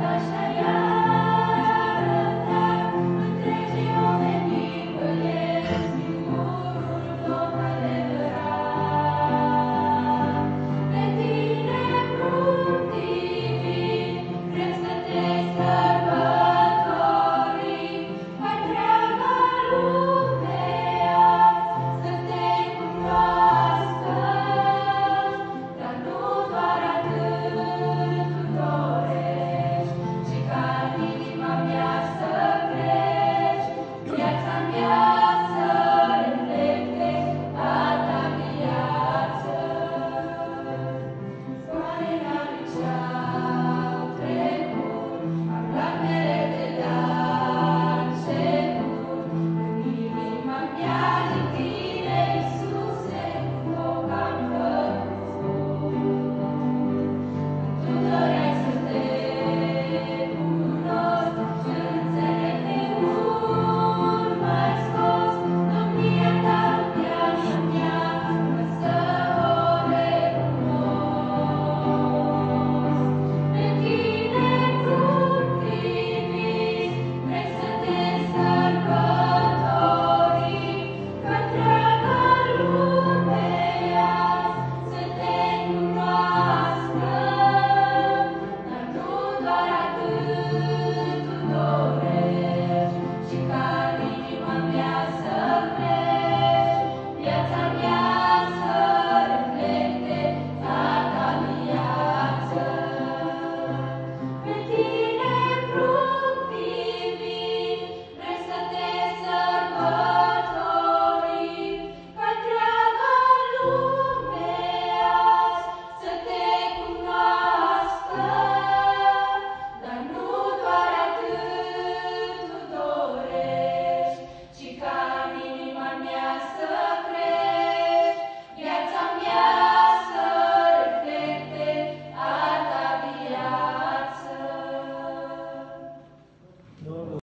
Lord,